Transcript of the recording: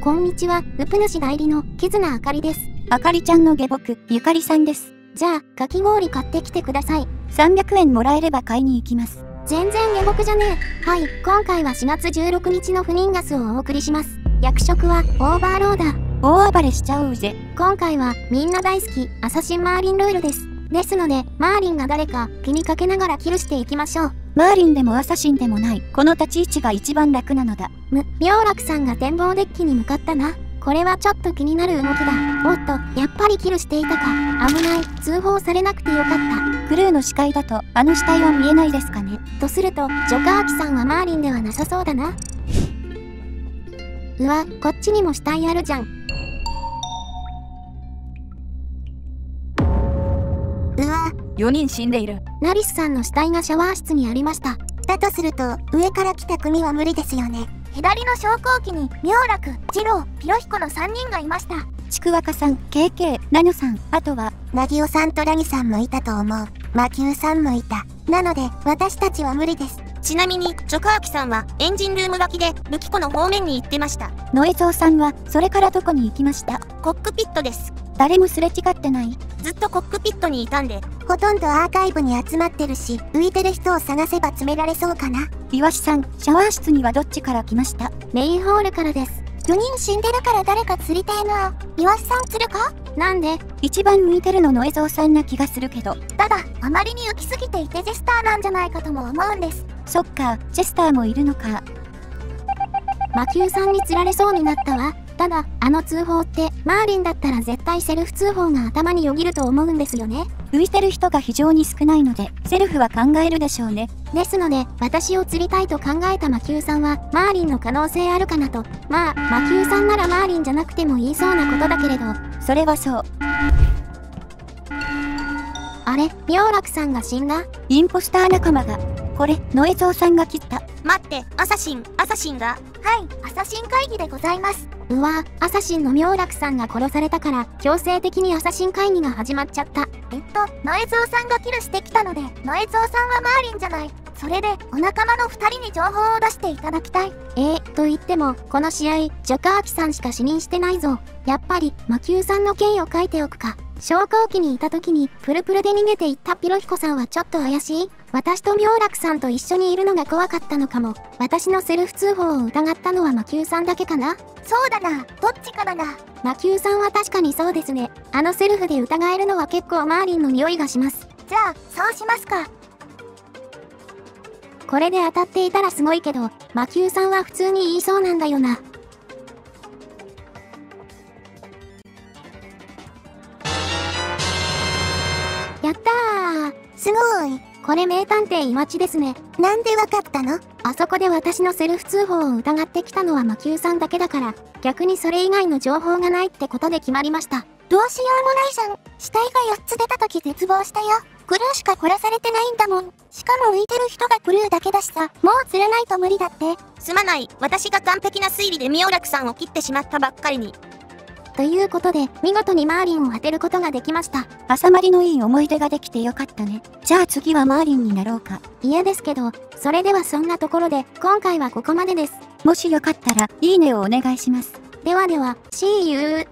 こんにちは、ウプ主代理のキズナあかりです。あかりちゃんの下僕、ゆかりさんです。じゃあ、かき氷買ってきてください。300円もらえれば買いに行きます。全然下僕じゃねえ。はい、今回は4月16日の不妊ガスをお送りします。役職はオーバーローダー。大暴れしちゃおうぜ。今回はみんな大好きアサシンマーリンルールです。ですので、マーリンが誰か気にかけながらキルしていきましょう。マーリンでもアサシンでもない、この立ち位置が一番楽なのだ。む、妙楽さんが展望デッキに向かったな。これはちょっと気になる動きだ。おっと、やっぱりキルしていたか。危ない。通報されなくてよかった。クルーの視界だと、あの死体は見えないですかね。とすると、ジョカーキさんはマーリンではなさそうだな。うわ、こっちにも死体あるじゃん。4人死んでいる。ナリスさんの死体がシャワー室にありました。だとすると上から来た組は無理ですよね左の昇降機に妙楽次郎ピロヒコの3人がいましたちくわかさん、KK、ナニョさん、あとは、ナギオさんとラニさんもいたと思うマキューさんもいたなので私たちは無理ですちなみに、ジョカーキさんはエンジンルーム脇で武器庫の方面に行ってました。ノエゾウさんは、それからどこに行きました？コックピットです。誰もすれ違ってないずっとコックピットにいたんで、ほとんどアーカイブに集まってるし浮いてる人を探せば詰められそうかなイワシさん、シャワー室にはどっちから来ました？メインホールからです。4人死んでるから誰か釣りたいなイワシさん釣るか？なんで？一番向いてるのノエゾウさんな気がするけど。ただあまりに浮きすぎていてジェスターなんじゃないかとも思うんですそっか、チェスターもいるのか。魔球さんに釣られそうになったわ。ただ、あの通報って、マーリンだったら絶対セルフ通報が頭によぎると思うんですよね。浮いてる人が非常に少ないので、セルフは考えるでしょうね。ですので、私を釣りたいと考えた魔球さんは、マーリンの可能性あるかなと。まあ、魔球さんならマーリンじゃなくても言いそうなことだけれど、それはそう。あれ、妙楽さんが死んだ？インポスター仲間が。これ、ノエゾウさんが切った。待って、アサシン、アサシンが、はいアサシン会議でございますうわ、アサシンの妙楽さんが殺されたから、強制的にアサシン会議が始まっちゃった。えっとノエゾウさんがキルしてきたのでノエゾウさんはマーリンじゃないそれでお仲間の2人に情報を出していただきたいえー、と言っても、この試合、ジョカーキさんしか死認してないぞ。やっぱり、魔球さんの件を書いておくか。昇降機にいた時に、プルプルで逃げていったピロヒコさんはちょっと怪しい私と妙楽さんと一緒にいるのが怖かったのかも。私のセルフ通報を疑ったのは魔球さんだけかなそうだなどっちからな魔球さんは確かにそうですね。あのセルフで疑えるのは結構マーリンの匂いがします。じゃあそうしますかこれで当たっていたらすごいけど、魔球さんは普通に言いそうなんだよな。すごい。これ名探偵いわちですね。なんでわかったの？あそこで私のセルフ通報を疑ってきたのは魔球さんだけだから、逆にそれ以外の情報がないってことで決まりました。どうしようもないじゃん。死体が4つ出た時絶望したよ。クルーしか殺されてないんだもん。しかも浮いてる人がクルーだけだしさ。もう釣れないと無理だって。すまない、私が完璧な推理で妙楽さんを切ってしまったばっかりに。ということで、見事にマーリンを当てることができました。朝まりのいい思い出ができてよかったね。じゃあ次はマーリンになろうか。嫌ですけど、それではそんなところで、今回はここまでです。もしよかったら、いいねをお願いします。ではでは、See you!